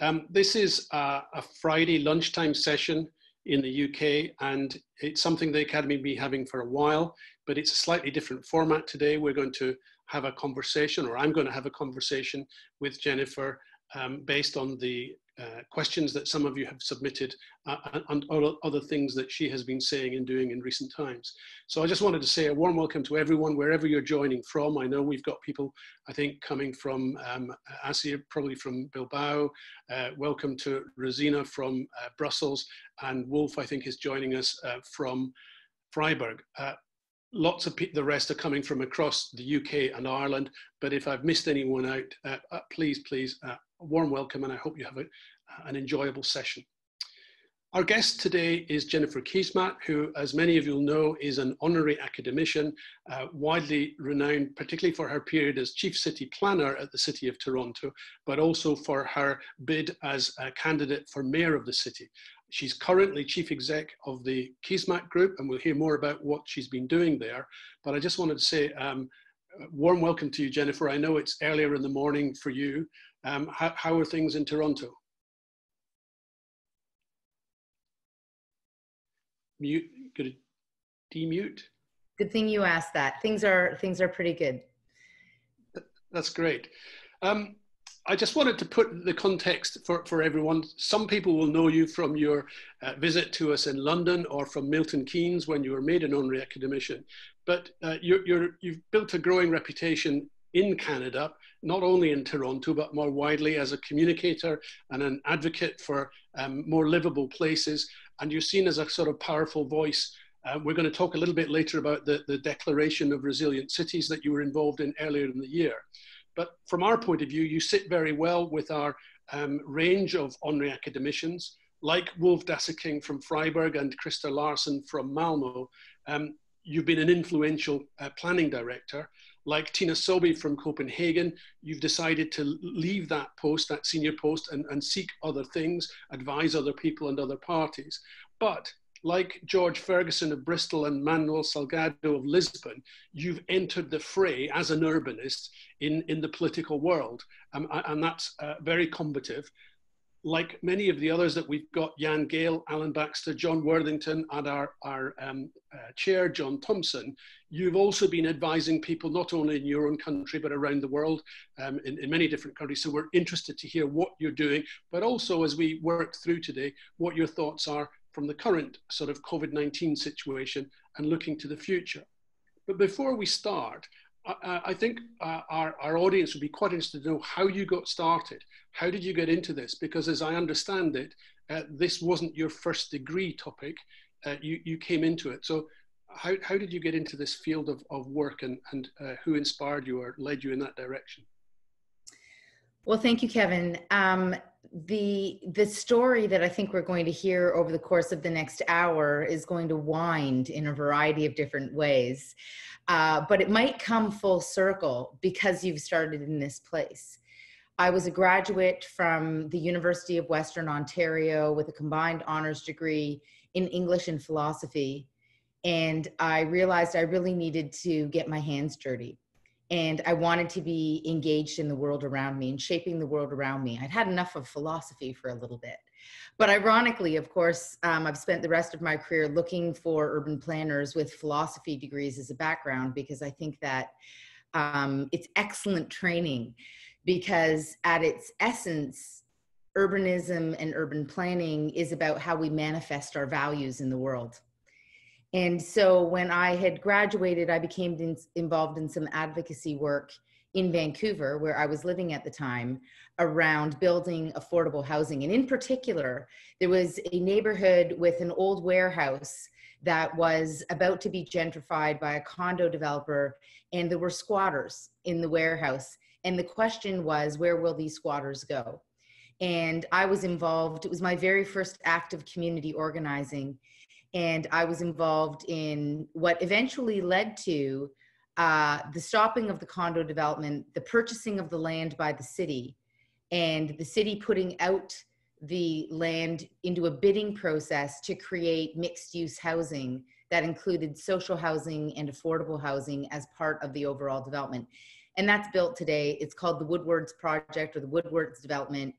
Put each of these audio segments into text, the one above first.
Um, this is a, a, Friday lunchtime session in the UK, and it's something the Academy will be having for a while, but it's a slightly different format today. We're going to have a conversation, or I'm going to have a conversation with Jennifer um, based on the uh, questions that some of you have submitted uh, and other things that she has been saying and doing in recent times. So I just wanted to say a warm welcome to everyone, wherever you're joining from. I know we've got people, I think, coming from um, Asia, probably from Bilbao. Uh, welcome to Rosina from uh, Brussels, and Wolf, I think, is joining us uh, from Freiburg uh, lots of the rest are coming from across the UK and Ireland. But if I've missed anyone out, uh, uh, please, please uh, a warm welcome and I hope you have a, an enjoyable session. Our guest today is Jennifer Keesmaat, who, as many of you know, is an honorary academician, uh, widely renowned, particularly for her period as Chief City Planner at the City of Toronto, but also for her bid as a candidate for Mayor of the City. She's currently Chief Exec of the Keesmaat Group, and we'll hear more about what she's been doing there. But I just wanted to say, um, warm welcome to you, Jennifer. I know it's earlier in the morning for you, um, how, how are things in Toronto? Mute, could demute? Good thing you asked that. Things are things are pretty good. That's great. Um, I just wanted to put the context for, for everyone. Some people will know you from your uh, visit to us in London or from Milton Keynes when you were made an honorary academician. But uh, you're, you're, you've built a growing reputation in Canada, not only in Toronto, but more widely as a communicator and an advocate for um, more livable places. And you're seen as a sort of powerful voice. Uh, we're going to talk a little bit later about the, the Declaration of Resilient Cities that you were involved in earlier in the year. But from our point of view, you sit very well with our um, range of honorary academicians, like Wulf Daseking from Freiburg and Christer Larsson from Malmo. Um, you've been an influential uh, planning director, like Tina Saaby from Copenhagen, you've decided to leave that post, that senior post, and, and seek other things, advise other people and other parties. But like George Ferguson of Bristol and Manuel Salgado of Lisbon, you've entered the fray as an urbanist in, in the political world. Um, and that's uh, very combative like many of the others that we've got, Jan Gehl, Alan Baxter, John Worthington, and our, our um, uh, chair, John Thompson, you've also been advising people not only in your own country, but around the world um, in, in many different countries. So we're interested to hear what you're doing, but also as we work through today, what your thoughts are from the current sort of COVID-19 situation and looking to the future. But before we start, I, think uh, our, our audience would be quite interested to know how you got started. How did you get into this? Because as I understand it, uh, this wasn't your first degree topic. Uh, you, you came into it. So how, how did you get into this field of, of work and, and uh, who inspired you or led you in that direction? Well, thank you, Kevin. Um, the the story that I think we're going to hear over the course of the next hour is going to wind in a variety of different ways. Uh, but it might come full circle because you've started in this place. I was a graduate from the University of Western Ontario with a combined honors degree in English and philosophy. And I realized I really needed to get my hands dirty. And I wanted to be engaged in the world around me and shaping the world around me. I'd had enough of philosophy for a little bit. But ironically, of course, um, I've spent the rest of my career looking for urban planners with philosophy degrees as a background because I think that um, it's excellent training because at its essence, urbanism and urban planning is about how we manifest our values in the world. And so when I had graduated, I became in, involved in some advocacy work in Vancouver, where I was living at the time, around building affordable housing. And in particular, there was a neighborhood with an old warehouse that was about to be gentrified by a condo developer, and there were squatters in the warehouse. And the question was, where will these squatters go? And I was involved, it was my very first act of community organizing. And I was involved in what eventually led to uh, the stopping of the condo development, the purchasing of the land by the city, and the city putting out the land into a bidding process to create mixed use housing that included social housing and affordable housing as part of the overall development. And that's built today. It's called the Woodwards Project or the Woodwards Development.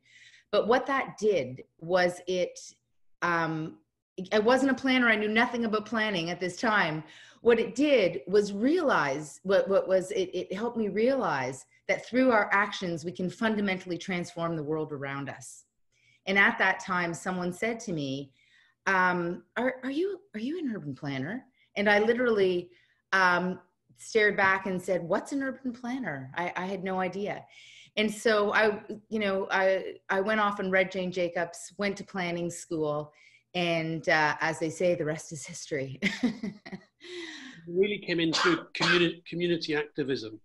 But what that did was it, um, I wasn't a planner. I knew nothing about planning at this time. What it did was realize what, what was it, it helped me realize that through our actions, we can fundamentally transform the world around us. And at that time, someone said to me, um, are, are you are you an urban planner? And I literally um, stared back and said, "What's an urban planner?" I, I had no idea. And so I, you know, I I went off and read Jane Jacobs, went to planning school, and uh, as they say, the rest is history. really came into community community activism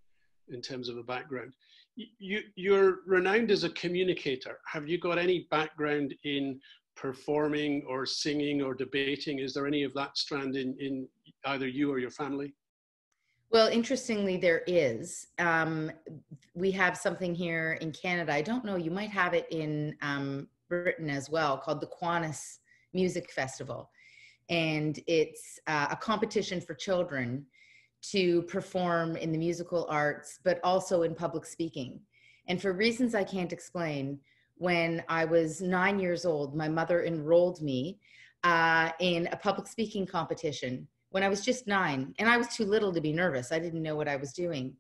in terms of a background. You, you're renowned as a communicator. Have you got any background in performing or singing or debating? Is there any of that strand in, in either you or your family? Well, interestingly, there is. Um, we have something here in Canada. I don't know, you might have it in um, Britain as well, called the Kiwanis Music Festival. And it's uh, a competition for children to perform in the musical arts, but also in public speaking. And for reasons I can't explain, when I was nine years old, my mother enrolled me uh, in a public speaking competition when I was just nine. And I was too little to be nervous. I didn't know what I was doing.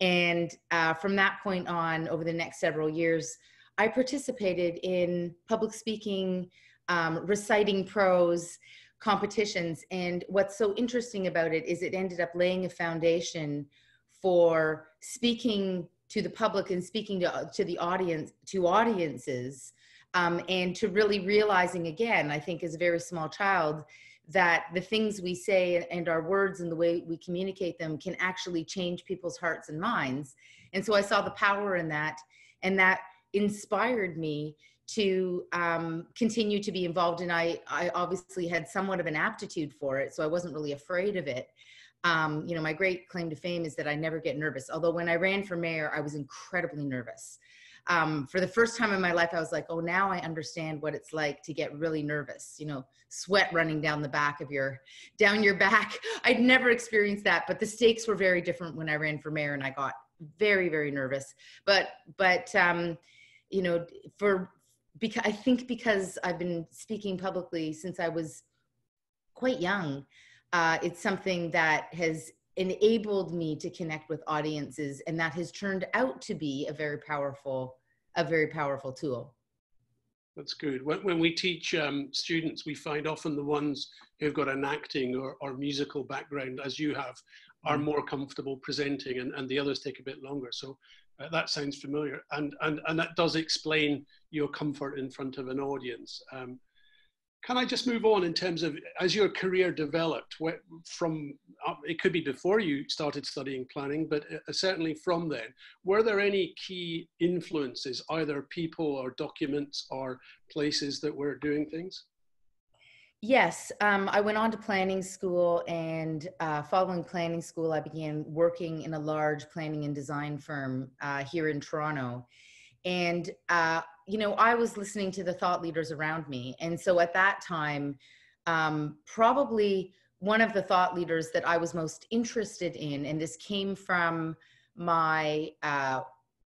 And uh, from that point on, over the next several years, I participated in public speaking, um, reciting prose competitions. And what's so interesting about it is it ended up laying a foundation for speaking to the public and speaking to, to the audience to audiences um, and to really realizing again i think as a very small child that the things we say and our words and the way we communicate them can actually change people's hearts and minds and so i saw the power in that and that inspired me to um, continue to be involved and I, I obviously had somewhat of an aptitude for it so i wasn't really afraid of it um, you know, my great claim to fame is that I never get nervous. Although when I ran for mayor, I was incredibly nervous. Um, for the first time in my life, I was like, oh, now I understand what it's like to get really nervous, you know, sweat running down the back of your, down your back. I'd never experienced that, but the stakes were very different when I ran for mayor and I got very, very nervous. But, but, um, you know, for, because I think because I've been speaking publicly since I was quite young, uh, it's something that has enabled me to connect with audiences and that has turned out to be a very powerful a very powerful tool. That's good. When, when we teach um, students we find often the ones who've got an acting or, or musical background as you have are mm. more comfortable presenting and, and the others take a bit longer. So uh, that sounds familiar and, and and that does explain your comfort in front of an audience um, can I just move on in terms of as your career developed from uh, it could be before you started studying planning, but uh, certainly from then, were there any key influences, either people or documents or places that were doing things? Yes, um, I went on to planning school, and uh, following planning school, I began working in a large planning and design firm uh, here in Toronto. And uh, you know, I was listening to the thought leaders around me. And so at that time, um, probably one of the thought leaders that I was most interested in, and this came from my, uh,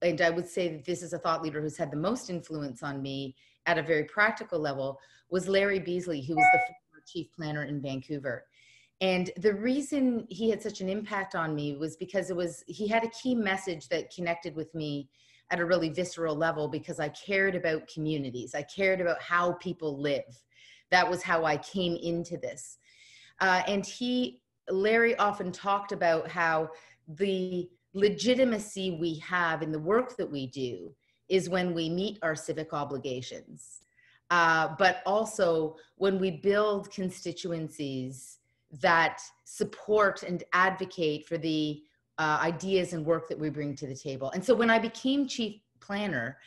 and I would say that this is a thought leader who's had the most influence on me at a very practical level, was Larry Beasley, who was the former chief planner in Vancouver. And the reason he had such an impact on me was because it was, he had a key message that connected with me at a really visceral level because I cared about communities. I cared about how people live. That was how I came into this. Uh, and he, Larry often talked about how the legitimacy we have in the work that we do is when we meet our civic obligations. Uh, but also when we build constituencies that support and advocate for the uh, ideas and work that we bring to the table. And so when I became chief planner,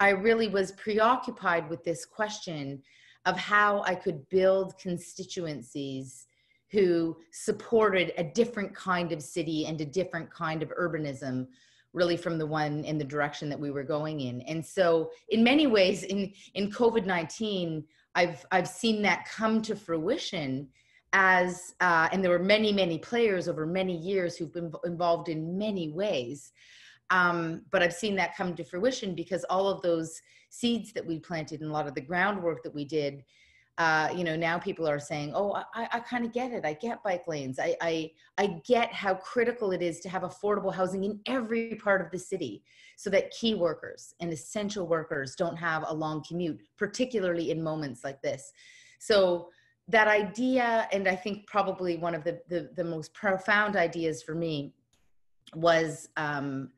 I really was preoccupied with this question of how I could build constituencies who supported a different kind of city and a different kind of urbanism really from the one in the direction that we were going in. And so in many ways in in covid-19 i've i've seen that come to fruition as uh, and there were many many players over many years who've been involved in many ways. Um, but I've seen that come to fruition because all of those seeds that we planted and a lot of the groundwork that we did, uh, you know, now people are saying, oh, I, I kind of get it. I get bike lanes. I, I, I get how critical it is to have affordable housing in every part of the city so that key workers and essential workers don't have a long commute, particularly in moments like this. So that idea, and I think probably one of the, the, the most profound ideas for me was um,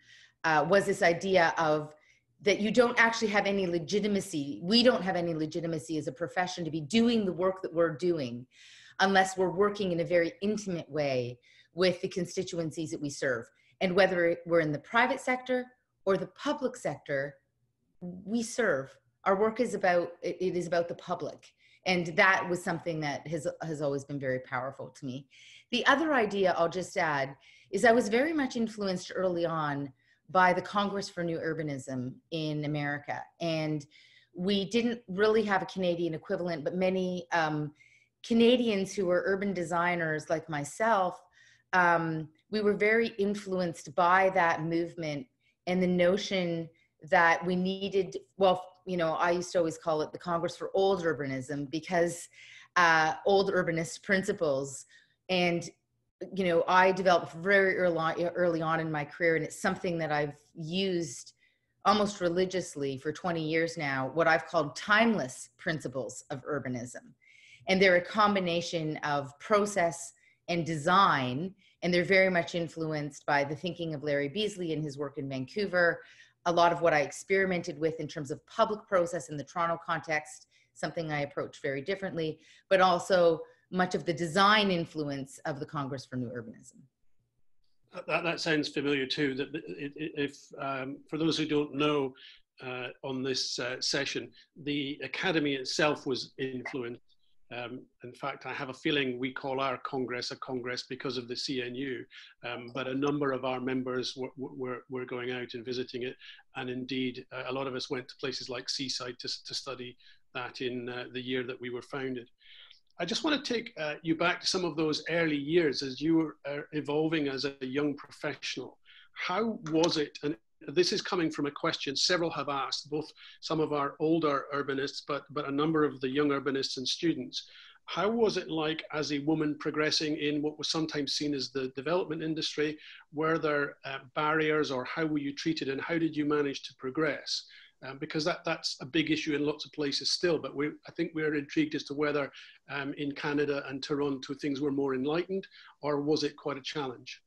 uh, was this idea of that you don't actually have any legitimacy. We don't have any legitimacy as a profession to be doing the work that we're doing unless we're working in a very intimate way with the constituencies that we serve. And whether we're in the private sector or the public sector, we serve. Our work is about it is about the public. And that was something that has has always been very powerful to me. The other idea I'll just add is I was very much influenced early on by the Congress for New Urbanism in America. And we didn't really have a Canadian equivalent, but many um, Canadians who were urban designers like myself, um, we were very influenced by that movement and the notion that we needed, well, you know, I used to always call it the Congress for Old Urbanism because uh, old urbanist principles and you know, I developed very early, early on in my career, and it's something that I've used almost religiously for 20 years now, what I've called timeless principles of urbanism. And they're a combination of process and design, and they're very much influenced by the thinking of Larry Beasley and his work in Vancouver. A lot of what I experimented with in terms of public process in the Toronto context, something I approach very differently, but also much of the design influence of the Congress for New Urbanism. That, that sounds familiar too. That if um, for those who don't know, uh, on this uh, session, the academy itself was influenced. Um, in fact, I have a feeling we call our Congress a Congress because of the CNU, um, but a number of our members were, were, were, going out and visiting it. And indeed, uh, a lot of us went to places like Seaside to, to study that in uh, the year that we were founded. I just want to take uh, you back to some of those early years as you were uh, evolving as a young professional. How was it? And this is coming from a question several have asked, both some of our older urbanists, but, but a number of the young urbanists and students. How was it like as a woman progressing in what was sometimes seen as the development industry? Were there uh, barriers or how were you treated and how did you manage to progress? Um, because that, that's a big issue in lots of places still. But we, I think we're intrigued as to whether um, in Canada and Toronto things were more enlightened or was it quite a challenge?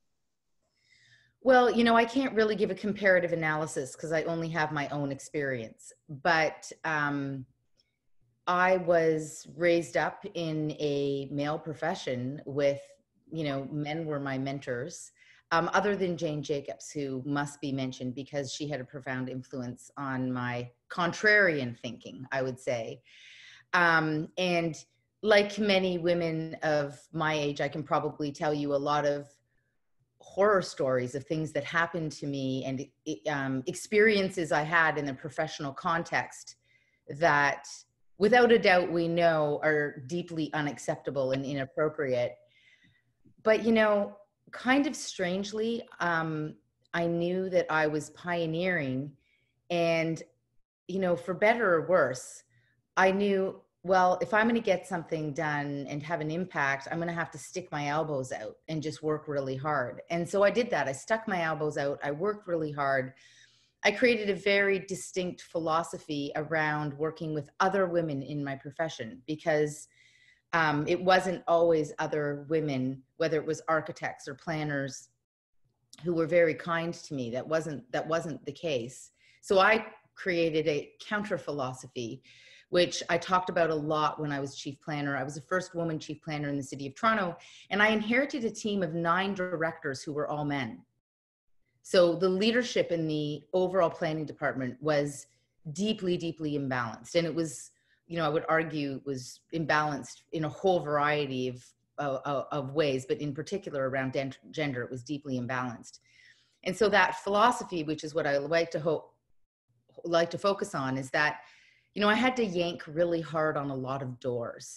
Well, you know, I can't really give a comparative analysis because I only have my own experience. But um, I was raised up in a male profession with, you know, men were my mentors um, other than Jane Jacobs, who must be mentioned because she had a profound influence on my contrarian thinking, I would say. Um, and like many women of my age, I can probably tell you a lot of horror stories of things that happened to me and um, experiences I had in the professional context that, without a doubt, we know are deeply unacceptable and inappropriate. But, you know, kind of strangely, um, I knew that I was pioneering. And, you know, for better or worse, I knew, well, if I'm going to get something done and have an impact, I'm going to have to stick my elbows out and just work really hard. And so I did that. I stuck my elbows out. I worked really hard. I created a very distinct philosophy around working with other women in my profession because um, it wasn't always other women, whether it was architects or planners, who were very kind to me. That wasn't that wasn't the case. So I created a counter philosophy, which I talked about a lot when I was chief planner. I was the first woman chief planner in the city of Toronto, and I inherited a team of nine directors who were all men. So the leadership in the overall planning department was deeply, deeply imbalanced, and it was you know, I would argue was imbalanced in a whole variety of, of, of ways, but in particular around gender, it was deeply imbalanced. And so that philosophy, which is what I like to hope, like to focus on, is that, you know, I had to yank really hard on a lot of doors.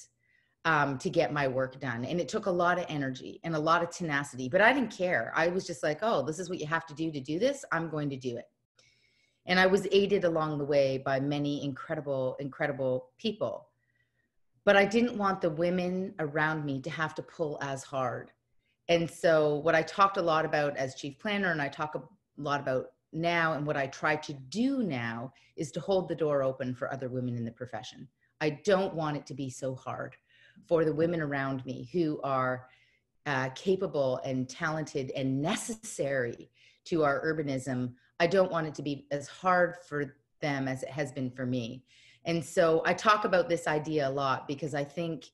um, to get my work done. And it took a lot of energy and a lot of tenacity, but I didn't care. I was just like, oh, this is what you have to do to do this. I'm going to do it. And I was aided along the way by many incredible, incredible people. But I didn't want the women around me to have to pull as hard. And so, what I talked a lot about as chief planner, and I talk a lot about now, and what I try to do now, is to hold the door open for other women in the profession. I don't want it to be so hard for the women around me who are uh, capable and talented and necessary to our urbanism. I don't want it to be as hard for them as it has been for me. And so I talk about this idea a lot because I think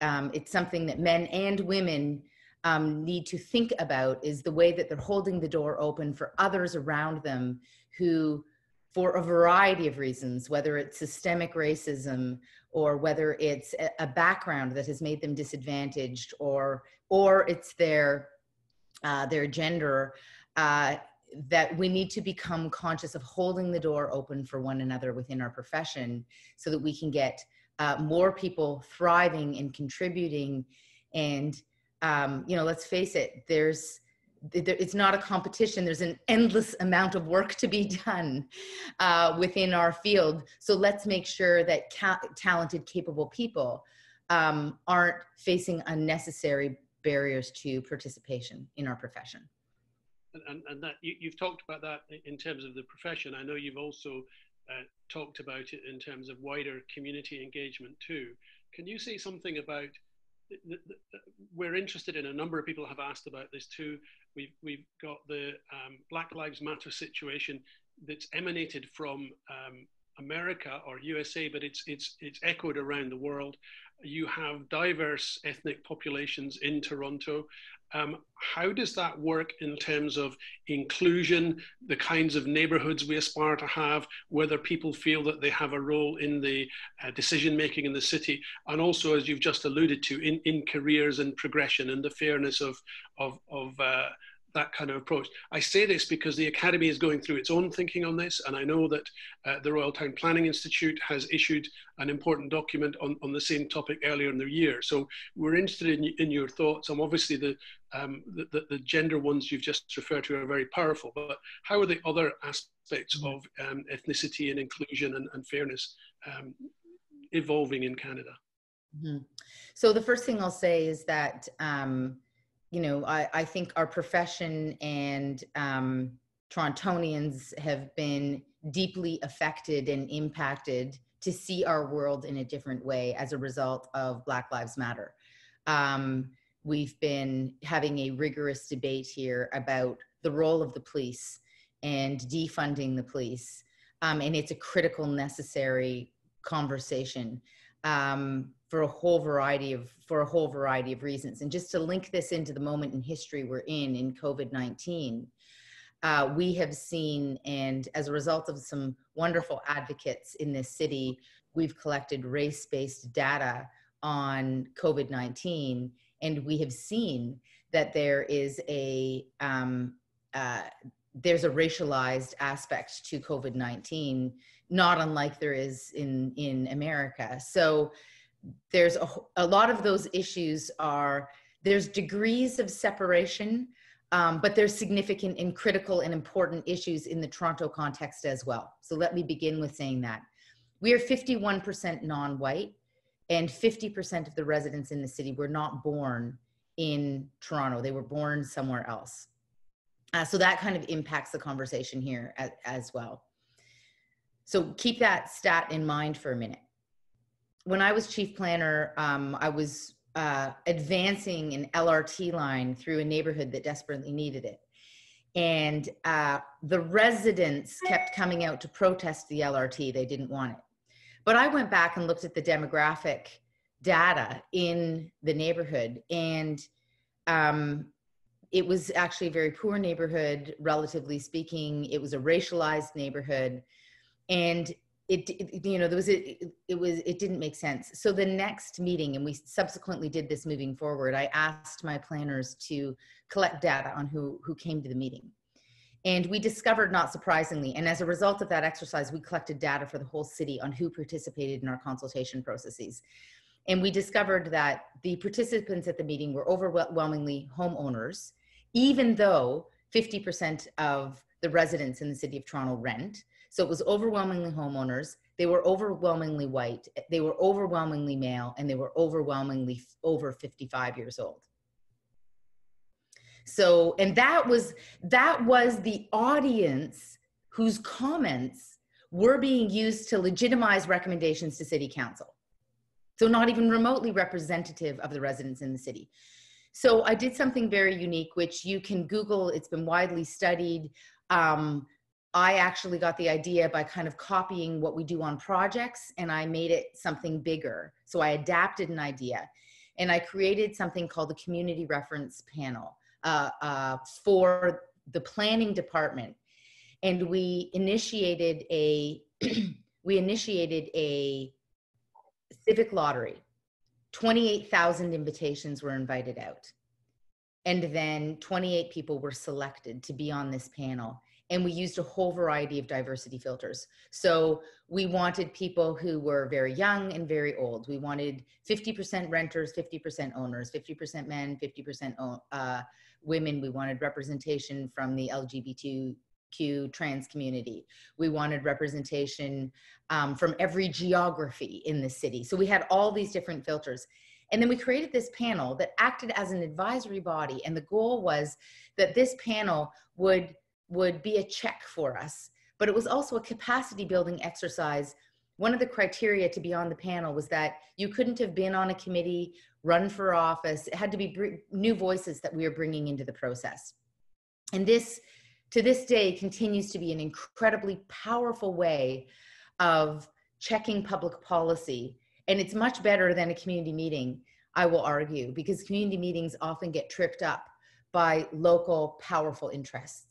um, it's something that men and women um, need to think about is the way that they're holding the door open for others around them who for a variety of reasons, whether it's systemic racism or whether it's a background that has made them disadvantaged or or it's their uh, their gender uh, that we need to become conscious of holding the door open for one another within our profession so that we can get uh, more people thriving and contributing. And um, you know let's face it there's it's not a competition. There's an endless amount of work to be done uh, within our field. So let's make sure that ca- talented capable people um, aren't facing unnecessary barriers to participation in our profession and, and that you, have talked about that in terms of the profession i know you've also uh, talked about it in terms of wider community engagement too can you say something about we're interested in a number of people have asked about this too We've, we've got the um, Black Lives Matter situation that's emanated from um, America or USA, but it's, it's, it's echoed around the world. You have diverse ethnic populations in Toronto. Um, how does that work in terms of inclusion, the kinds of neighborhoods we aspire to have, whether people feel that they have a role in the uh, decision making in the city, and also, as you've just alluded to, in, in careers and progression and the fairness of, of, of uh, that kind of approach. I say this because the Academy is going through its own thinking on this, and I know that uh, the Royal Town Planning Institute has issued an important document on, on the same topic earlier in the year. So we're interested in, in your thoughts. And obviously the, um, the, the, the, gender ones you've just referred to are very powerful, but how are the other aspects of um, ethnicity and inclusion and, and fairness um, evolving in Canada? Mm-hmm. So the first thing I'll say is that um, you know, I, I think our profession and um, Torontonians have been deeply affected and impacted to see our world in a different way as a result of Black Lives Matter. Um, we've been having a rigorous debate here about the role of the police and defunding the police. Um, and it's a critical, necessary conversation. Um, for a whole variety of for a whole variety of reasons. And just to link this into the moment in history we're in in covid-19 uh, we have seen and as a result of some wonderful advocates in this city we've collected race-based data on covid-19 and we have seen that there is a um, uh, there's a racialized aspect to covid-19 not unlike there is in in america. So there's a, a lot of those issues are there's degrees of separation um, but there's significant and critical and important issues in the toronto context as well. So let me begin with saying that. We are 51% non-white and 50% of the residents in the city were not born in toronto. They were born somewhere else. Uh, so that kind of impacts the conversation here as, as well. So keep that stat in mind for a minute when I was chief planner, um, I was uh, advancing an LRT line through a neighborhood that desperately needed it. And uh, the residents kept coming out to protest the LRT. They didn't want it. But I went back and looked at the demographic data in the neighborhood, and um, it was actually a very poor neighborhood, relatively speaking. It was a racialized neighborhood. And it, it, you know there was it, it was it didn't make sense. So the next meeting and we subsequently did this moving forward i asked my planners to collect data on who who came to the meeting. And we discovered not surprisingly and as a result of that exercise we collected data for the whole city on who participated in our consultation processes. And we discovered that the participants at the meeting were overwhelmingly homeowners, even though 50% of the residents in the city of Toronto rent. So it was overwhelmingly homeowners. They were overwhelmingly white. They were overwhelmingly male, and they were overwhelmingly over 55 years old. So, and that was that was the audience whose comments were being used to legitimize recommendations to city council. So not even remotely representative of the residents in the city. So I did something very unique, which you can Google. It's been widely studied. Um, I actually got the idea by kind of copying what we do on projects and I made it something bigger. So I adapted an idea and I created something called the Community Reference Panel uh, uh, for the planning department. And we initiated a we initiated a civic lottery. 28,000 invitations were invited out. And then 28 people were selected to be on this panel. And we used a whole variety of diversity filters. So we wanted people who were very young and very old. We wanted 50% renters, 50% owners, 50% men, 50% uh, women. We wanted representation from the LGBTQ trans community. We wanted representation um, from every geography in the city. So we had all these different filters. And then we created this panel that acted as an advisory body. And the goal was that this panel would, would be a check for us, but it was also a capacity building exercise. One of the criteria to be on the panel was that you couldn't have been on a committee, run for office. It had to be new voices that we were bringing into the process. And this, to this day, continues to be an incredibly powerful way of checking public policy. And it's much better than a community meeting, I will argue, because community meetings often get tripped up by local powerful interests.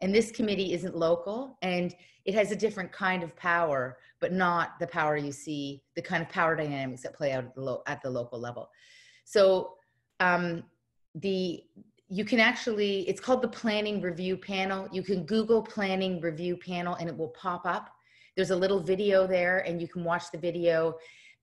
And this committee isn't local and it has a different kind of power, but not the power you see, the kind of power dynamics that play out at the, lo- at the local level. So um, the you can actually, it's called the planning review panel. You can Google planning review panel and it will pop up there's a little video there and you can watch the video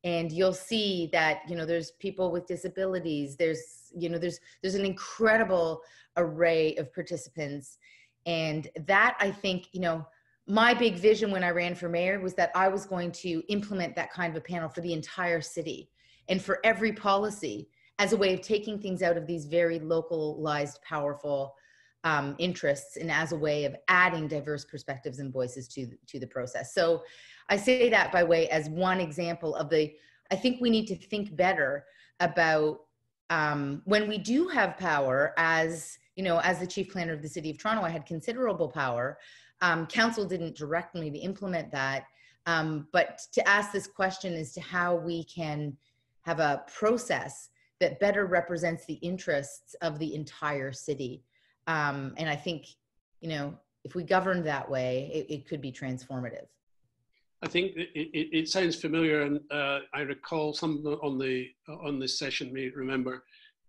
and you'll see that you know there's people with disabilities there's you know there's there's an incredible array of participants and that i think you know my big vision when i ran for mayor was that i was going to implement that kind of a panel for the entire city and for every policy as a way of taking things out of these very localized powerful um, interests and as a way of adding diverse perspectives and voices to, to the process. So I say that by way as one example of the, I think we need to think better about um, when we do have power as, you know, as the chief planner of the city of Toronto, I had considerable power. Um, council didn't directly implement that. Um, but to ask this question as to how we can have a process that better represents the interests of the entire city um, and I think, you know, if we govern that way, it, it could be transformative. I think it, it, it sounds familiar, and uh, I recall some on the on this session may remember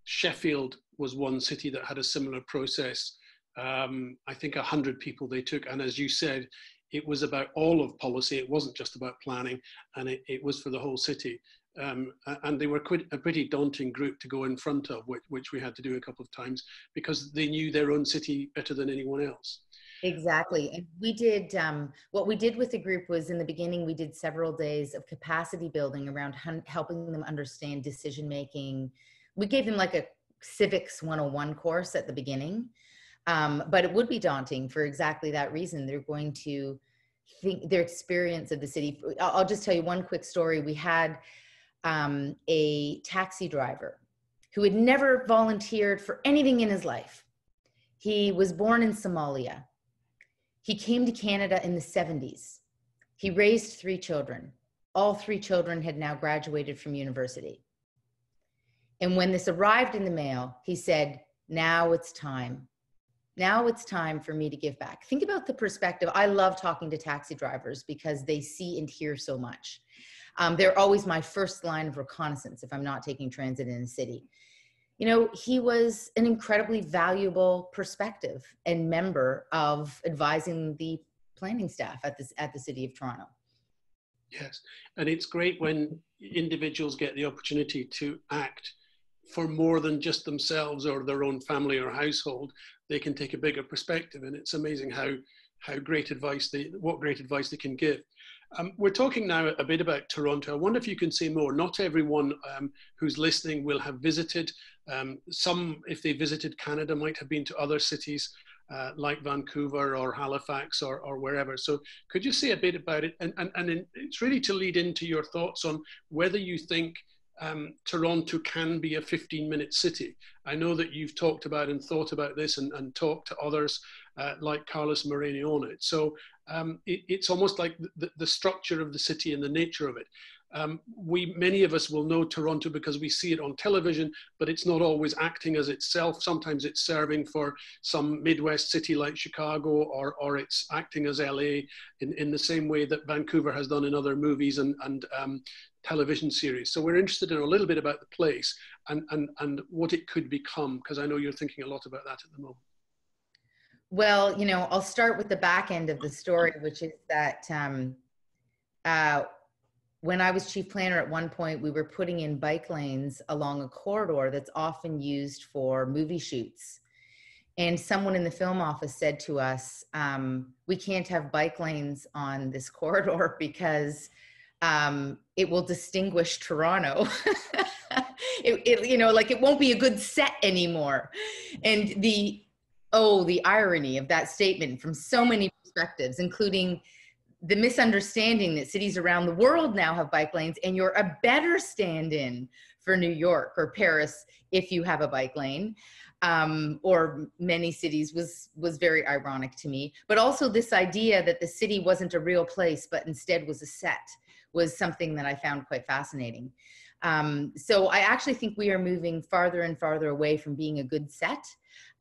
Sheffield was one city that had a similar process. Um, I think a hundred people they took, and as you said, it was about all of policy. It wasn't just about planning, and it, it was for the whole city. Um, and they were quite a pretty daunting group to go in front of, which, which we had to do a couple of times because they knew their own city better than anyone else. Exactly. And we did, um, what we did with the group was in the beginning, we did several days of capacity building around helping them understand decision making. We gave them like a civics 101 course at the beginning. Um, but it would be daunting for exactly that reason. They're going to think their experience of the city. I'll, just tell you one quick story. We had um, a taxi driver who had never volunteered for anything in his life. He was born in Somalia. He came to Canada in the 70s. He raised three children. All three children had now graduated from university. And when this arrived in the mail, he said, Now it's time. Now it's time for me to give back. Think about the perspective. I love talking to taxi drivers because they see and hear so much. Um, they're always my first line of reconnaissance if I'm not taking transit in a city. You know, he was an incredibly valuable perspective and member of advising the planning staff at this at the city of Toronto. Yes, and it's great when individuals get the opportunity to act for more than just themselves or their own family or household. They can take a bigger perspective, and it's amazing how how great advice they what great advice they can give. Um, we're talking now a bit about Toronto. I wonder if you can say more. Not everyone um, who's listening will have visited. Um, some, if they visited Canada, might have been to other cities uh, like Vancouver or Halifax or, or wherever. So could you say a bit about it? And, and, and it's really to lead into your thoughts on whether you think um, Toronto can be a 15 minute city. I know that you've talked about and thought about this and, and talked to others uh, like Carlos Moreno on it. So um, it, it's almost like the, the, structure of the city and the nature of it. Um, we many of us will know Toronto because we see it on television, but it's not always acting as itself. Sometimes it's serving for some Midwest city like Chicago, or or it's acting as LA in, in the same way that Vancouver has done in other movies and and um, television series. So we're interested in a little bit about the place and and and what it could become, because I know you're thinking a lot about that at the moment. Well, you know, I'll start with the back end of the story, which is that. Um, uh, when I was chief planner at one point, we were putting in bike lanes along a corridor that's often used for movie shoots. And someone in the film office said to us, um, We can't have bike lanes on this corridor because um, it will distinguish Toronto. it, it, you know, like it won't be a good set anymore. And the, oh, the irony of that statement from so many perspectives, including the misunderstanding that cities around the world now have bike lanes and you're a better stand-in for new york or paris if you have a bike lane um, or many cities was was very ironic to me but also this idea that the city wasn't a real place but instead was a set was something that i found quite fascinating. Um, so i actually think we are moving farther and farther away from being a good set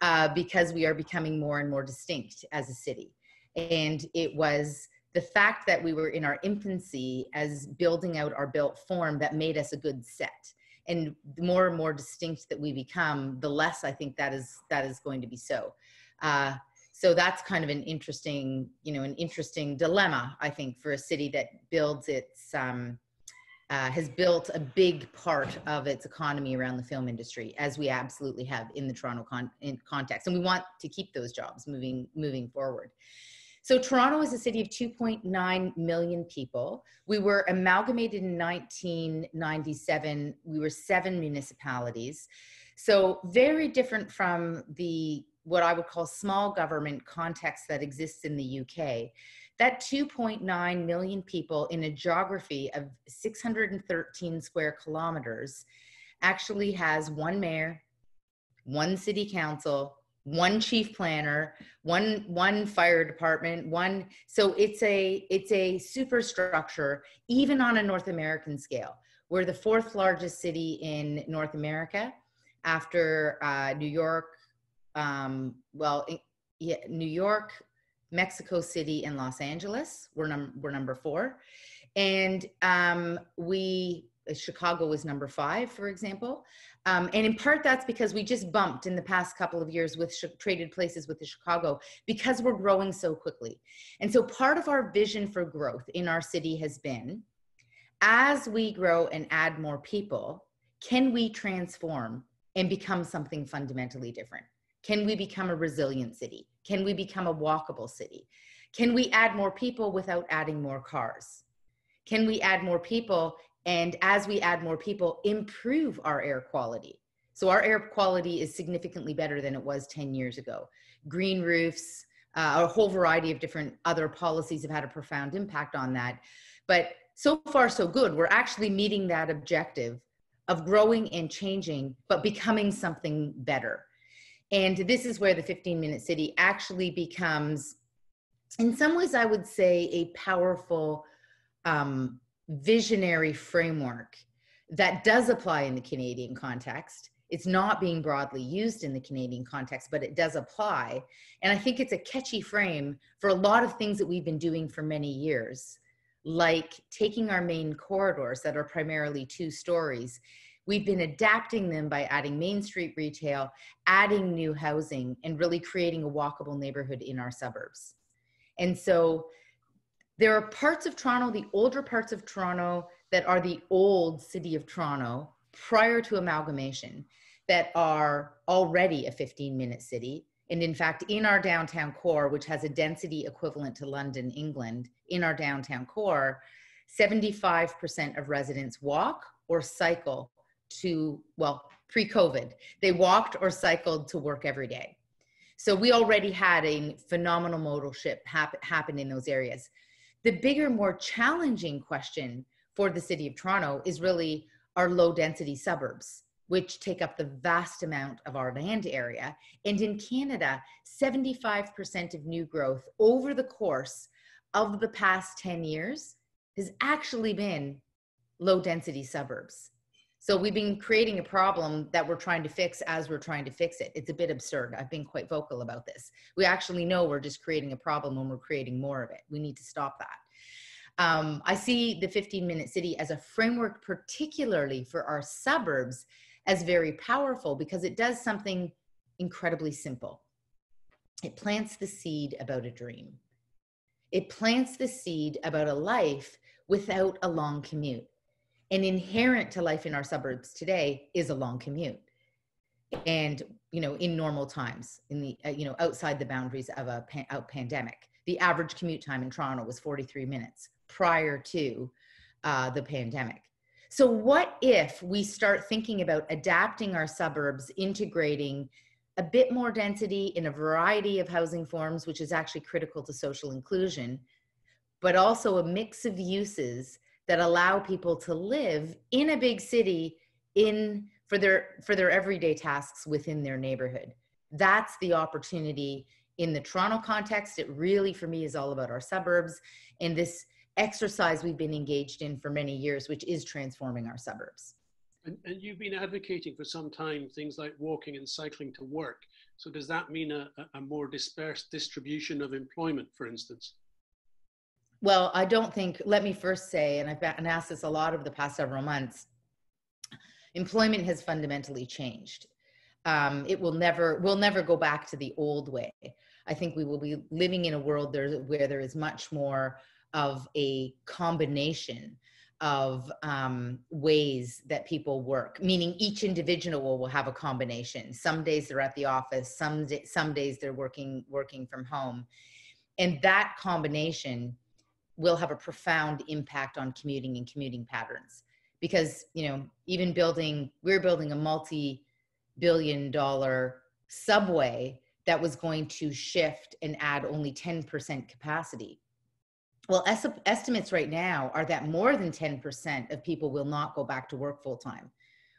uh, because we are becoming more and more distinct as a city. And it was the fact that we were in our infancy as building out our built form that made us a good set. And the more and more distinct that we become the less i think that is that is going to be so. Uh, so that's kind of an interesting you know an interesting dilemma i think for a city that builds its um, uh, has built a big part of its economy around the film industry, as we absolutely have in the Toronto con- in context, and we want to keep those jobs moving moving forward. So Toronto is a city of 2.9 million people. We were amalgamated in 1997. We were seven municipalities. So very different from the what I would call small government context that exists in the UK. That 2.9 million people in a geography of 613 square kilometers actually has one mayor, one city council, one chief planner one one fire department one so it's a it's a superstructure even on a north american scale we're the fourth largest city in north america after uh, new york um, well yeah, new york mexico city and los angeles we're, num- we're number four and um, we Chicago was number five, for example. Um, and in part, that's because we just bumped in the past couple of years with sh- traded places with the Chicago because we're growing so quickly. And so part of our vision for growth in our city has been as we grow and add more people, can we transform and become something fundamentally different? Can we become a resilient city? Can we become a walkable city? Can we add more people without adding more cars? Can we add more people and as we add more people improve our air quality so our air quality is significantly better than it was 10 years ago green roofs uh, a whole variety of different other policies have had a profound impact on that but so far so good we're actually meeting that objective of growing and changing but becoming something better and this is where the 15 minute city actually becomes in some ways i would say a powerful um, visionary framework that does apply in the Canadian context. It's not being broadly used in the Canadian context, but it does apply. And I think it's a catchy frame for a lot of things that we've been doing for many years, like taking our main corridors that are primarily two stories. We've been adapting them by adding Main Street retail, adding new housing, and really creating a walkable neighborhood in our suburbs. And so there are parts of Toronto, the older parts of Toronto that are the old city of Toronto prior to amalgamation that are already a 15 minute city. And in fact, in our downtown core, which has a density equivalent to London, England, in our downtown core, 75% of residents walk or cycle to, well, pre COVID, they walked or cycled to work every day. So we already had a phenomenal modal shift happen, happen in those areas. The bigger, more challenging question for the city of Toronto is really our low density suburbs, which take up the vast amount of our land area. And in Canada, 75% of new growth over the course of the past 10 years has actually been low density suburbs. So we've been creating a problem that we're trying to fix as we're trying to fix it. It's a bit absurd. I've been quite vocal about this. We actually know we're just creating a problem when we're creating more of it. We need to stop that. Um, I see the 15 minute city as a framework, particularly for our suburbs, as very powerful because it does something incredibly simple. It plants the seed about a dream. It plants the seed about a life without a long commute. And inherent to life in our suburbs today is a long commute. And, you know, in normal times, in the, uh, you know, outside the boundaries of a pan- out pandemic, the average commute time in Toronto was 43 minutes prior to uh, the pandemic. So, what if we start thinking about adapting our suburbs, integrating a bit more density in a variety of housing forms, which is actually critical to social inclusion, but also a mix of uses that allow people to live in a big city in for their for their everyday tasks within their neighborhood. That's the opportunity in the toronto context. It really for me is all about our suburbs and this exercise we've been engaged in for many years which is transforming our suburbs. And, and you've been advocating for some time things like walking and cycling to work. So does that mean a, a more dispersed distribution of employment for instance well, I don't think, let me first say, and I've been asked this a lot over the past several months, employment has fundamentally changed. Um, it will never, we'll never go back to the old way. I think we will be living in a world there, where there is much more of a combination of um, ways that people work, meaning each individual will have a combination. Some days they're at the office, some, some days they're working, working from home. And that combination will have a profound impact on commuting and commuting patterns. Because you know even building we're building a multi-billion dollar subway that was going to shift and add only 10% capacity. Well es- estimates right now are that more than 10% of people will not go back to work full time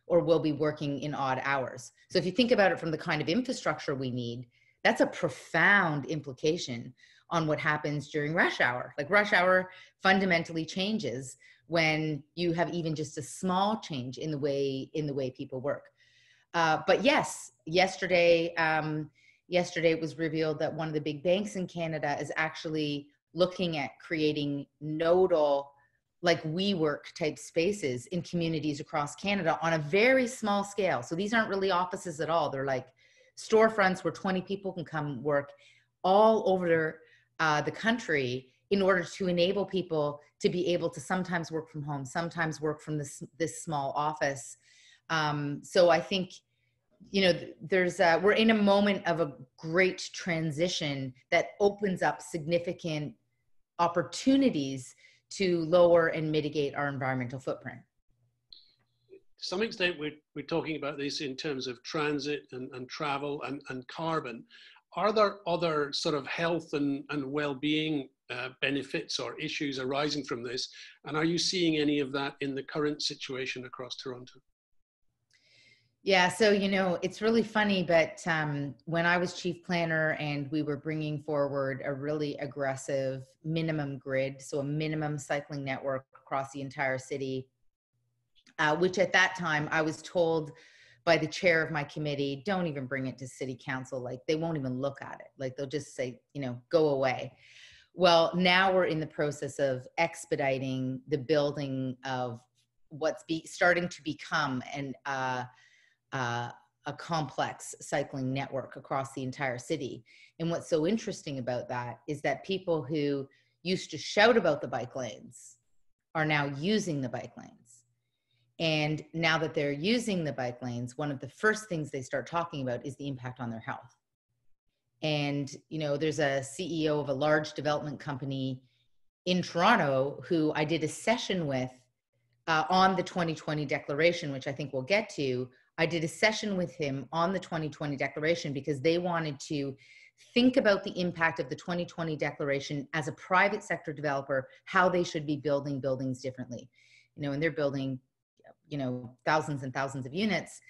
or will be working in odd hours. So if you think about it from the kind of infrastructure we need that's a profound implication on what happens during rush hour. Like rush hour fundamentally changes when you have even just a small change in the way in the way people work. Uh, but yes, yesterday um, yesterday it was revealed that one of the big banks in Canada is actually looking at creating nodal like WeWork type spaces in communities across Canada on a very small scale. So these aren't really offices at all. They're like storefronts where 20 people can come work all over uh, the country in order to enable people to be able to sometimes work from home, sometimes work from this this small office. Um, so I think you know there's a, we're in a moment of a great transition that opens up significant opportunities to lower and mitigate our environmental footprint to some extent we're, we're talking about this in terms of transit and, and travel and, and carbon are there other sort of health and, and well-being uh, benefits or issues arising from this? And are you seeing any of that in the current situation across Toronto? Yeah, so you know, it's really funny, but um, when I was chief planner and we were bringing forward a really aggressive minimum grid, so a minimum cycling network across the entire city, uh, which at that time I was told by the chair of my committee don't even bring it to city council like they won't even look at it. Like they'll just say you know go away. Well now we're in the process of expediting the building of what's be starting to become an uh, uh, a complex cycling network across the entire city. And what's so interesting about that is that people who used to shout about the bike lanes are now using the bike lanes. And now that they're using the bike lanes, one of the first things they start talking about is the impact on their health. And, you know, there's a CEO of a large development company in Toronto who I did a session with uh, on the 2020 declaration, which I think we'll get to. I did a session with him on the 2020 declaration because they wanted to think about the impact of the 2020 declaration as a private sector developer, how they should be building buildings differently. You know, and they're building, you know, thousands and thousands of units.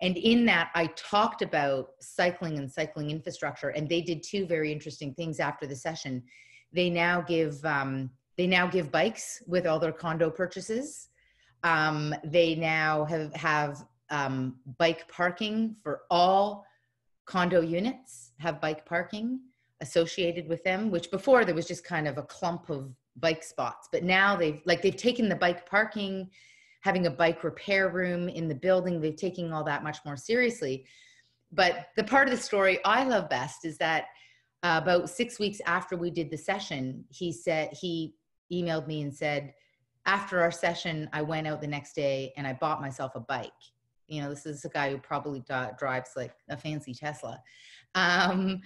And in that, I talked about cycling and cycling infrastructure, and they did two very interesting things after the session. They now give um, they now give bikes with all their condo purchases. Um, they now have have um, bike parking for all condo units have bike parking associated with them which before there was just kind of a clump of bike spots but now they've like they've taken the bike parking having a bike repair room in the building. They're taking all that much more seriously. But the part of the story i love best is that uh, about six weeks after we did the session he said he emailed me and said after our session i went out the next day and i bought myself a bike. You know this is a guy who probably drives like a fancy tesla. Um,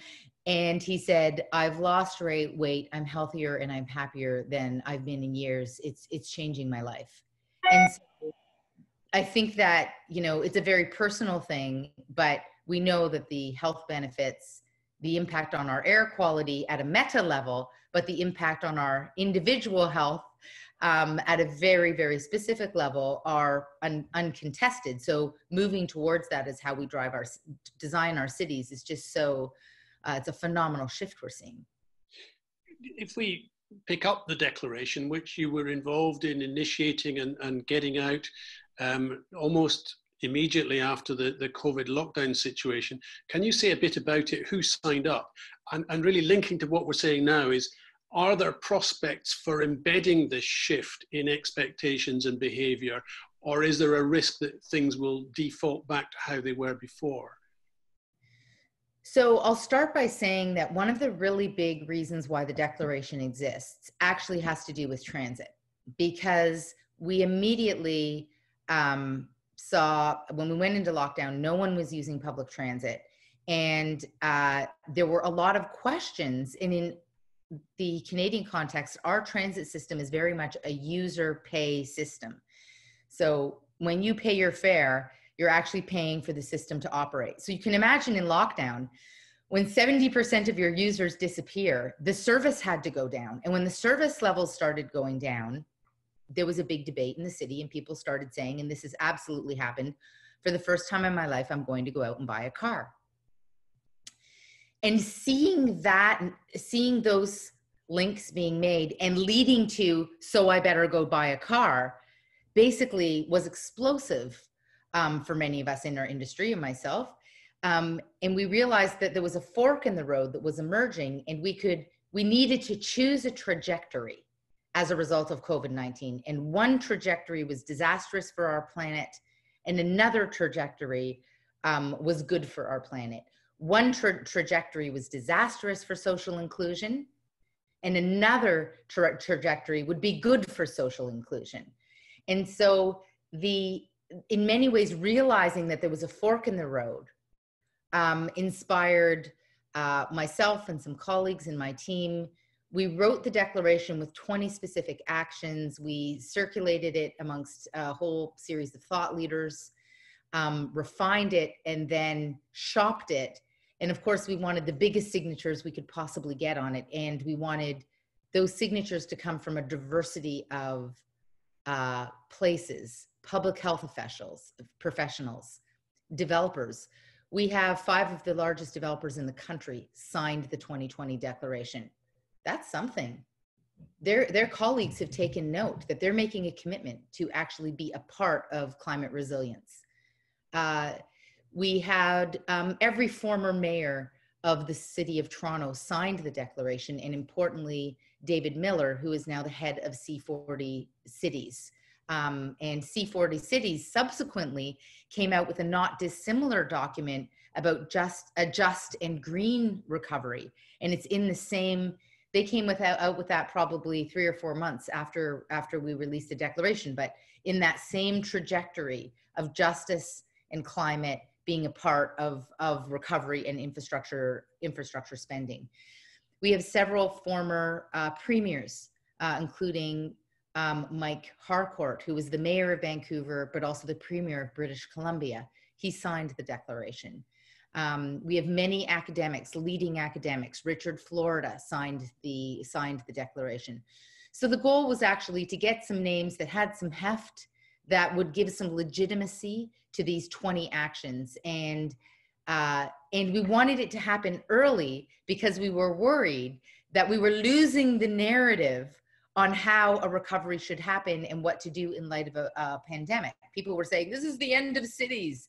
and he said i've lost weight i'm healthier and i'm happier than i've been in years. It's it's changing my life and so i think that you know it's a very personal thing but we know that the health benefits the impact on our air quality at a meta level but the impact on our individual health um, at a very, very specific level are un- uncontested. So moving towards that is how we drive our design our cities is just so uh, it's a phenomenal shift we're seeing. If we pick up the declaration, which you were involved in initiating and, and getting out um, almost immediately after the, the COVID lockdown situation, can you say a bit about it? Who signed up? And, and really linking to what we're saying now is are there prospects for embedding this shift in expectations and behavior, or is there a risk that things will default back to how they were before? So I'll start by saying that one of the really big reasons why the declaration exists actually has to do with transit, because we immediately um, saw when we went into lockdown, no one was using public transit. And uh, there were a lot of questions. And in the Canadian context, our transit system is very much a user pay system. So when you pay your fare, you're actually paying for the system to operate. So you can imagine in lockdown, when 70% of your users disappear, the service had to go down. And when the service levels started going down, there was a big debate in the city, and people started saying, and this has absolutely happened for the first time in my life, I'm going to go out and buy a car and seeing that seeing those links being made and leading to so i better go buy a car basically was explosive um, for many of us in our industry and myself. Um, and we realized that there was a fork in the road that was emerging and we could we needed to choose a trajectory as a result of covid-19 and one trajectory was disastrous for our planet and another trajectory um, was good for our planet. One tra- trajectory was disastrous for social inclusion and another tra- trajectory would be good for social inclusion. And so the in many ways realizing that there was a fork in the road um, inspired uh, myself and some colleagues in my team. We wrote the declaration with 20 specific actions. We circulated it amongst a whole series of thought leaders um, refined it and then shopped it. And of course we wanted the biggest signatures we could possibly get on it and we wanted those signatures to come from a diversity of uh, places public health officials professionals developers. We have five of the largest developers in the country signed the 2020 declaration. That's something. Their their colleagues have taken note that they're making a commitment to actually be a part of climate resilience. Uh, we had um, every former mayor of the city of Toronto signed the declaration, and importantly, David Miller, who is now the head of C40 Cities. Um, and C40 Cities subsequently came out with a not dissimilar document about just a just and green recovery. And it's in the same they came with out with that probably three or four months after after we released the declaration but in that same trajectory of justice and climate being a part of of recovery and infrastructure infrastructure spending we have several former uh, premiers uh, including um, mike harcourt who was the mayor of vancouver but also the premier of british columbia he signed the declaration um, we have many academics, leading academics. Richard Florida signed the signed the declaration. So the goal was actually to get some names that had some heft, that would give some legitimacy to these 20 actions, and uh, and we wanted it to happen early because we were worried that we were losing the narrative on how a recovery should happen and what to do in light of a, a pandemic. People were saying this is the end of cities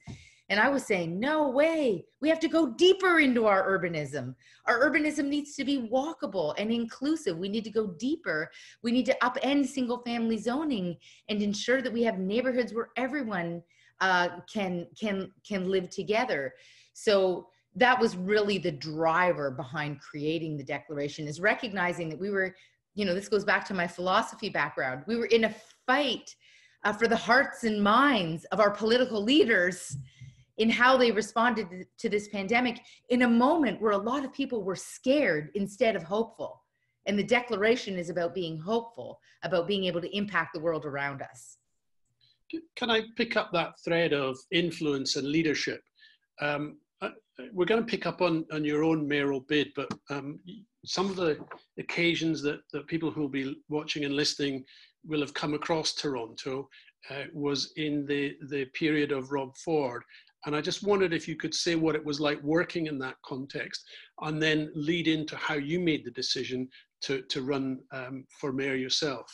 and I was saying, no way. We have to go deeper into our urbanism. Our urbanism needs to be walkable and inclusive. We need to go deeper. We need to upend single family zoning and ensure that we have neighborhoods where everyone uh, can can can live together. So that was really the driver behind creating the declaration is recognizing that we were, you know, this goes back to my philosophy background. We were in a fight uh, for the hearts and minds of our political leaders in how they responded to this pandemic in a moment where a lot of people were scared instead of hopeful. And the declaration is about being hopeful, about being able to impact the world around us. Can I pick up that thread of influence and leadership? Um, uh, we're going to pick up on, on your own mayoral bid, but um, some of the occasions that, that people who will be watching and listening will have come across Toronto uh, was in the, the period of Rob Ford. And I just wondered if you could say what it was like working in that context and then lead into how you made the decision to, to run um, for mayor yourself.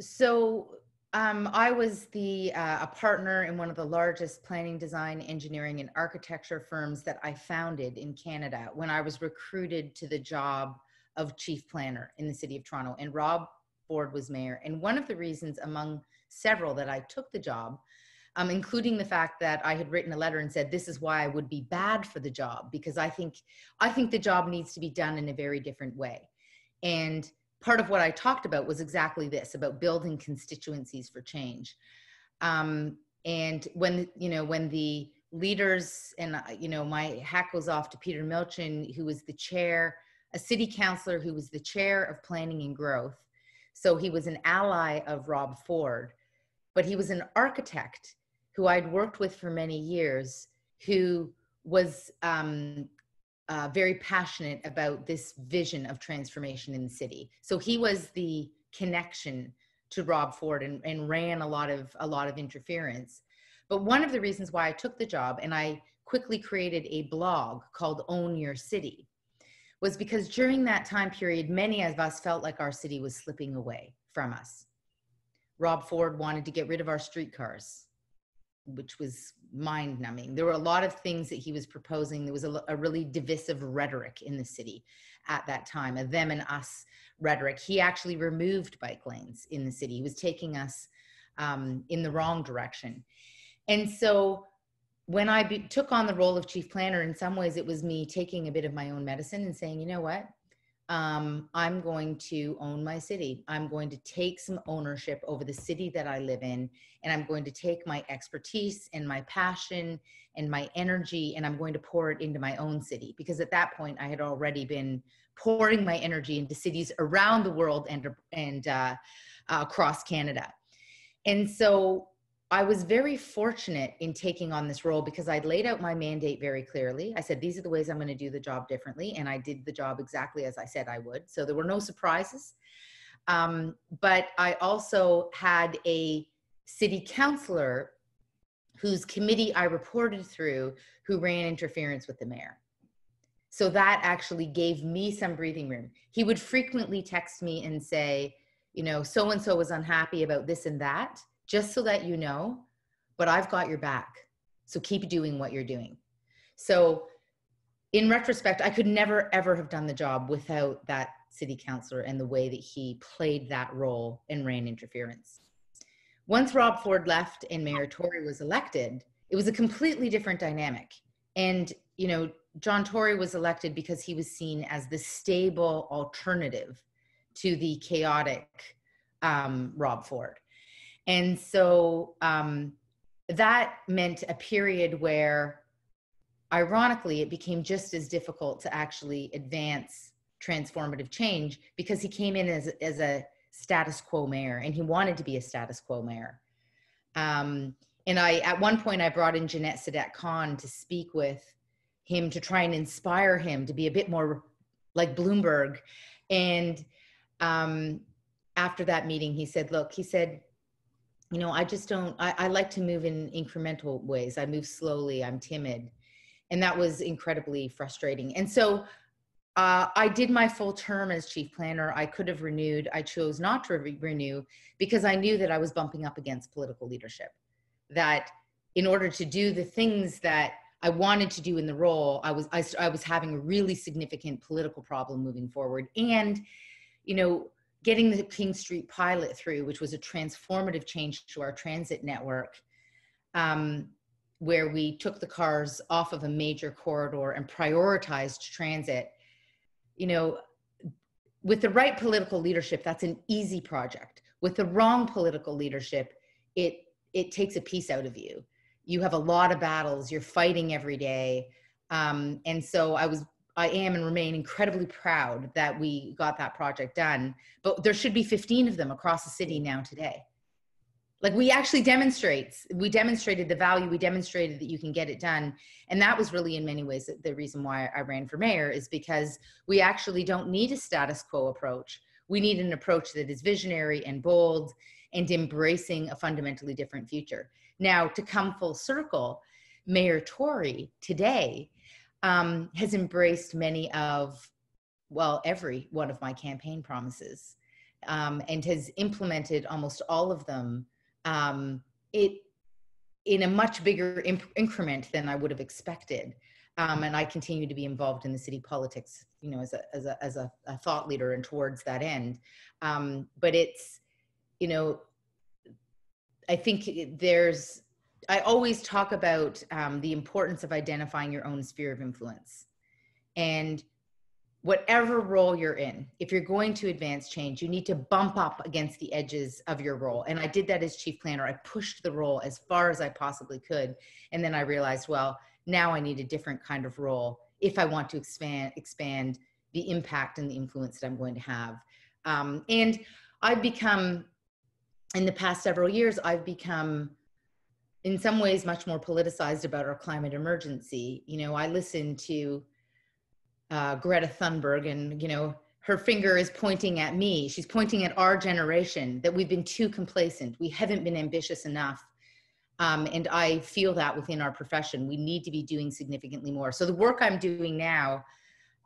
So um, I was the uh, a partner in one of the largest planning, design, engineering, and architecture firms that I founded in Canada when I was recruited to the job of chief planner in the city of Toronto. And Rob Ford was mayor. And one of the reasons, among several, that I took the job um, including the fact that I had written a letter and said this is why I would be bad for the job because I think I think the job needs to be done in a very different way. And part of what I talked about was exactly this about building constituencies for change. Um, and when you know when the leaders and uh, you know my hat goes off to Peter Milczyn, who was the chair, a city councilor who was the chair of planning and growth. So he was an ally of Rob Ford, but he was an architect who I'd worked with for many years, who was um, uh, very passionate about this vision of transformation in the city. So he was the connection to Rob Ford and, and ran a lot of a lot of interference. But one of the reasons why I took the job and I quickly created a blog called Own Your City was because during that time period, many of us felt like our city was slipping away from us. Rob Ford wanted to get rid of our streetcars which was mind numbing. There were a lot of things that he was proposing. There was a, a, really divisive rhetoric in the city at that time, a them and us rhetoric. He actually removed bike lanes in the city. He was taking us um, in the wrong direction. And so when I be, took on the role of chief planner, in some ways it was me taking a bit of my own medicine and saying, you know what? Um, I'm going to own my city. I'm going to take some ownership over the city that I live in, and I'm going to take my expertise and my passion and my energy, and I'm going to pour it into my own city. Because at that point, I had already been pouring my energy into cities around the world and and uh, uh, across Canada. And so I was very fortunate in taking on this role because I laid out my mandate very clearly. I said, these are the ways I'm going to do the job differently. And I did the job exactly as I said I would. So there were no surprises. Um, but I also had a city councilor whose committee I reported through who ran interference with the mayor. So that actually gave me some breathing room. He would frequently text me and say, you know, so and so was unhappy about this and that just so that you know, but I've got your back. So keep doing what you're doing. So, in retrospect, I could never ever have done the job without that city councilor and the way that he played that role and ran interference. Once Rob Ford left and Mayor Tory was elected, it was a completely different dynamic. And, you know, John Tory was elected because he was seen as the stable alternative to the chaotic um, Rob Ford. And so um, that meant a period where, ironically, it became just as difficult to actually advance transformative change because he came in as, as a status quo mayor and he wanted to be a status quo mayor. Um, and I, at one point, I brought in Janette Sadik-Khan to speak with him to try and inspire him to be a bit more like Bloomberg. And um, after that meeting, he said, Look, he said, you know, I just don't, I, I like to move in incremental ways. I move slowly, I'm timid. And that was incredibly frustrating. And so uh, I did my full term as chief planner. I could have renewed. I chose not to re- renew because I knew that I was bumping up against political leadership. That in order to do the things that I wanted to do in the role, I was I, I was having a really significant political problem moving forward, and you know, getting the King Street pilot through, which was a transformative change to our transit network. Um, where we took the cars off of a major corridor and prioritized transit you know, with the right political leadership, that's an easy project. With the wrong political leadership, it it takes a piece out of you. You have a lot of battles. You're fighting every day, um, and so I was, I am, and remain incredibly proud that we got that project done. But there should be 15 of them across the city now today like we actually demonstrates we demonstrated the value we demonstrated that you can get it done and that was really in many ways the reason why i ran for mayor is because we actually don't need a status quo approach we need an approach that is visionary and bold and embracing a fundamentally different future now to come full circle mayor tory today um, has embraced many of well every one of my campaign promises um, and has implemented almost all of them um, it in a much bigger imp- increment than I would have expected. Um, and I continue to be involved in the city politics, you know, as a as a as a, a thought leader and towards that end. Um, but it's, you know, I think there's. I always talk about um, the importance of identifying your own sphere of influence, and whatever role you're in, if you're going to advance change, you need to bump up against the edges of your role. And I did that as chief planner. I pushed the role as far as I possibly could. And then I realized, well, now I need a different kind of role if I want to expand expand the impact and the influence that I'm going to have. Um, and I've become, in the past several years, I've become in some ways much more politicized about our climate emergency. You know, I listen to uh, Greta Thunberg, and you know her finger is pointing at me. She's pointing at our generation that we've been too complacent. We haven't been ambitious enough. Um, and I feel that within our profession, we need to be doing significantly more. So the work I'm doing now,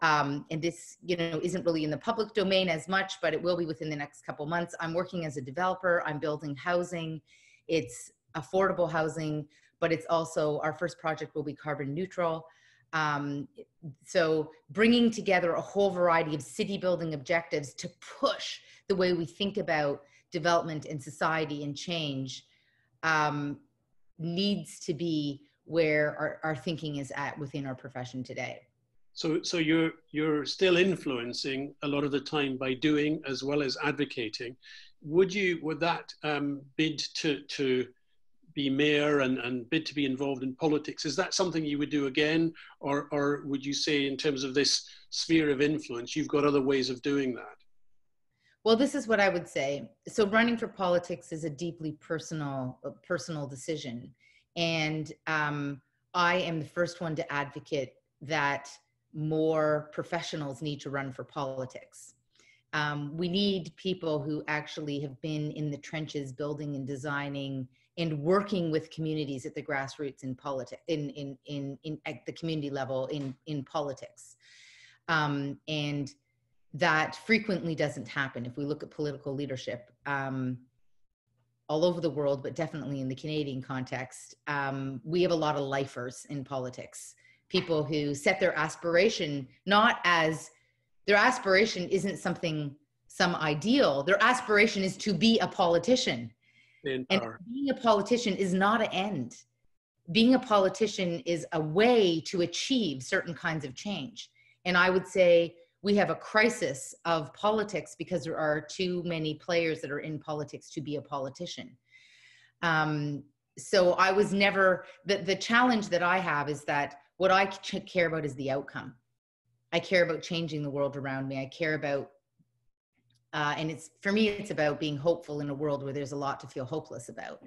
um, and this you know isn't really in the public domain as much, but it will be within the next couple months. I'm working as a developer. I'm building housing. It's affordable housing, but it's also our first project will be carbon neutral. Um, so bringing together a whole variety of city building objectives to push the way we think about development in society and change um, needs to be where our, our thinking is at within our profession today. So, so you're you're still influencing a lot of the time by doing as well as advocating. Would you would that um, bid to to be mayor and, and bid to be involved in politics. Is that something you would do again? Or, or would you say, in terms of this sphere of influence, you've got other ways of doing that? Well, this is what I would say. So, running for politics is a deeply personal, personal decision, and um, I am the first one to advocate that more professionals need to run for politics. Um, we need people who actually have been in the trenches, building and designing and working with communities at the grassroots in politics in, in in in at the community level in in politics. Um, and that frequently doesn't happen. If we look at political leadership um, all over the world but definitely in the canadian context um, we have a lot of lifers in politics. People who set their aspiration not as their aspiration isn't something some ideal. Their aspiration is to be a politician and being a politician is not an end. being a politician is a way to achieve certain kinds of change. And I would say we have a crisis of politics because there are too many players that are in politics to be a politician. Um, so I was never, the, the challenge that I have is that what I care about is the outcome. I care about changing the world around me. I care about, uh, and it's for me, it's about being hopeful in a world where there's a lot to feel hopeless about.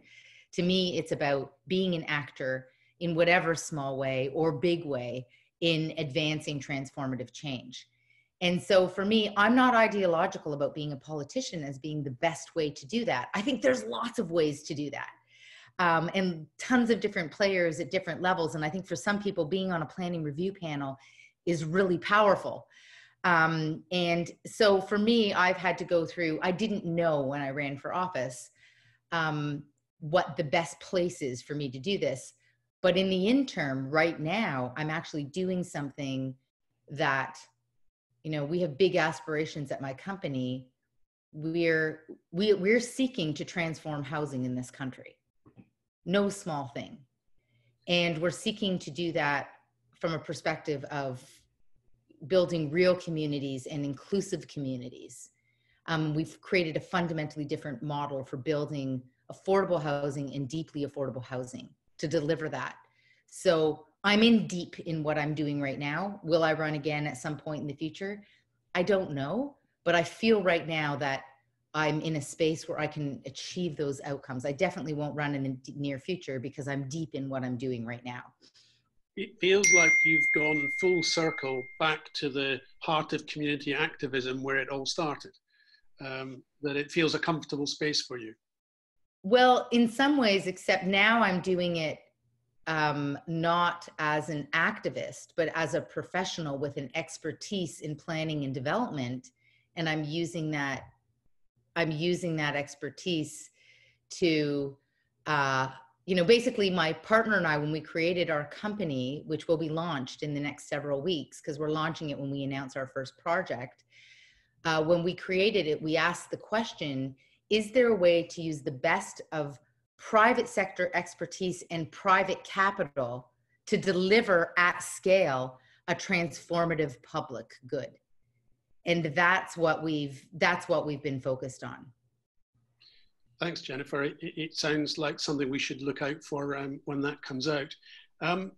To me, it's about being an actor in whatever small way or big way in advancing transformative change. And so for me, I'm not ideological about being a politician as being the best way to do that. I think there's lots of ways to do that. Um, and tons of different players at different levels. And I think for some people, being on a planning review panel is really powerful. Um, and so for me, I've had to go through, I didn't know when I ran for office um, what the best place is for me to do this. But in the interim, right now, I'm actually doing something that, you know, we have big aspirations at my company. We're we, we're seeking to transform housing in this country. No small thing. And we're seeking to do that from a perspective of building real communities and inclusive communities. Um, we've created a fundamentally different model for building affordable housing and deeply affordable housing to deliver that. So I'm in deep in what I'm doing right now. Will I run again at some point in the future? I don't know, but I feel right now that I'm in a space where I can achieve those outcomes. I definitely won't run in the near future because I'm deep in what I'm doing right now it feels like you've gone full circle back to the heart of community activism where it all started. Um, that it feels a comfortable space for you. Well, in some ways, except now I'm doing it um, not as an activist, but as a professional with an expertise in planning and development. And I'm using that, I'm using that expertise to uh, you know, basically my partner and I, when we created our company, which will be launched in the next several weeks, because we're launching it when we announce our first project. Uh, when we created it, we asked the question, is there a way to use the best of private sector expertise and private capital to deliver at scale a transformative public good? And that's what we've, that's what we've been focused on. Thanks, Jennifer. It, it, sounds like something we should look out for um, when that comes out. Um,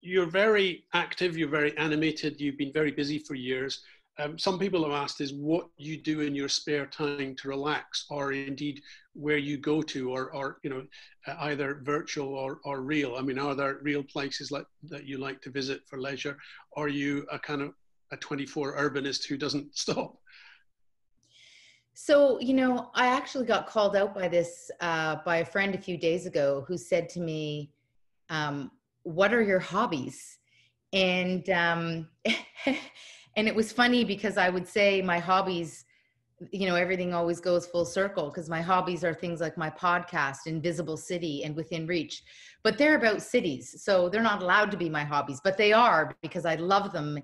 you're very active, you're very animated, you've been very busy for years. Um, some people have asked is what you do in your spare time to relax or indeed where you go to or, or you know, uh, either virtual or, or real. I mean, are there real places like, that you like to visit for leisure? Are you a kind of a 24 urbanist who doesn't stop? So, you know, I actually got called out by this uh, by a friend a few days ago who said to me, um, "What are your hobbies?" And um, and it was funny because I would say my hobbies, you know, everything always goes full circle because my hobbies are things like my podcast, Invisible City, and Within Reach, but they're about cities, so they're not allowed to be my hobbies, but they are because I love them,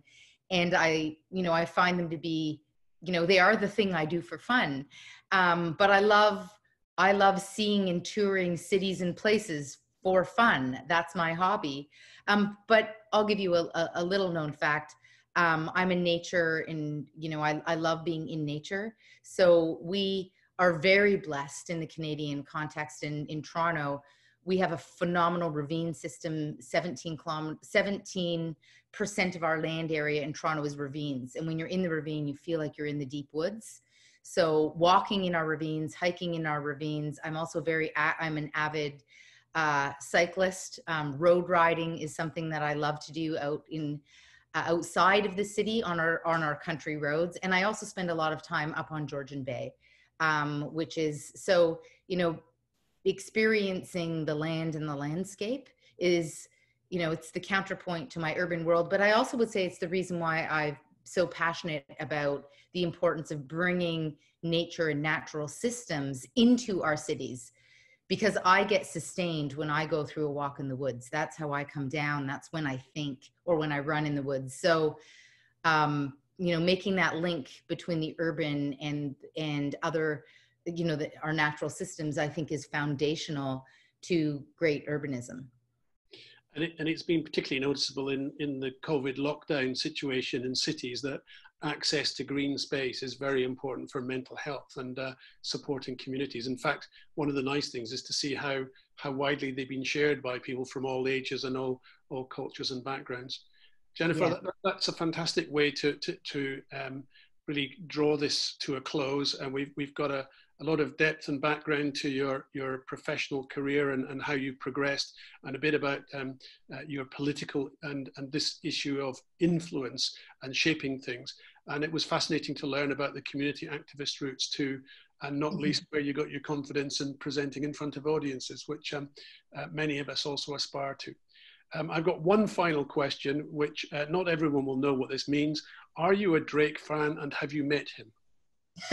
and I, you know, I find them to be you know they are the thing i do for fun. Um, but i love i love seeing and touring cities and places for fun. That's my hobby. Um, but i'll give you a, a little known fact. Um, i'm in nature and you know I, I love being in nature. So we are very blessed in the canadian context in, in toronto. We have a phenomenal ravine system 17 kilometers 17 percent of our land area in Toronto is ravines. And when you're in the ravine, you feel like you're in the deep woods. So walking in our ravines, hiking in our ravines. I'm also very, I'm an avid uh, cyclist. Um, road riding is something that I love to do out in, uh, outside of the city on our, on our country roads. And I also spend a lot of time up on Georgian Bay, um, which is, so, you know, experiencing the land and the landscape is you know it's the counterpoint to my urban world but i also would say it's the reason why i'm so passionate about the importance of bringing nature and natural systems into our cities because i get sustained when i go through a walk in the woods. That's how i come down. That's when i think or when i run in the woods. So um, you know making that link between the urban and and other you know the, our natural systems i think is foundational to great urbanism And, it, and it's been particularly noticeable in, in the COVID lockdown situation in cities that access to green space is very important for mental health and uh, supporting communities. In fact, one of the nice things is to see how, how widely they've been shared by people from all ages and all, all cultures and backgrounds. Jennifer, yeah. that, that's a fantastic way to, to, to um, really draw this to a close. And we've, we've got a, a lot of depth and background to your, your professional career and, and how you've progressed, and a bit about um, uh, your political and, and this issue of influence and shaping things. And it was fascinating to learn about the community activist roots too, and not mm-hmm. least where you got your confidence in presenting in front of audiences, which um, uh, many of us also aspire to. Um, I've got one final question, which uh, not everyone will know what this means. Are you a Drake fan and have you met him?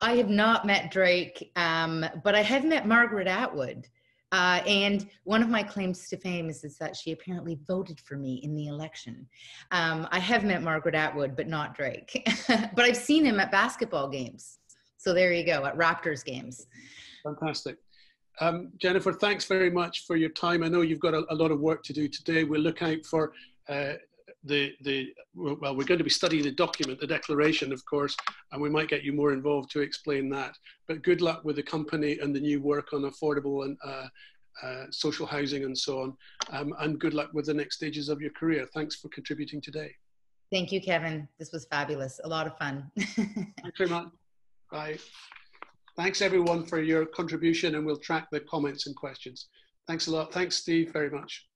I have not met Drake, um, but I have met Margaret Atwood. Uh, and one of my claims to fame is, is, that she apparently voted for me in the election. Um, I have met Margaret Atwood, but not Drake. but I've seen him at basketball games. So there you go, at Raptors games. Fantastic. Um, Jennifer, thanks very much for your time. I know you've got a, a lot of work to do today. We'll look out for uh, the, the, well, we're going to be studying the document, the declaration, of course, and we might get you more involved to explain that. But good luck with the company and the new work on affordable and uh, uh, social housing and so on. Um, and good luck with the next stages of your career. Thanks for contributing today. Thank you, Kevin. This was fabulous. A lot of fun. Thanks very much. Bye. Thanks everyone for your contribution and we'll track the comments and questions. Thanks a lot. Thanks, Steve, very much.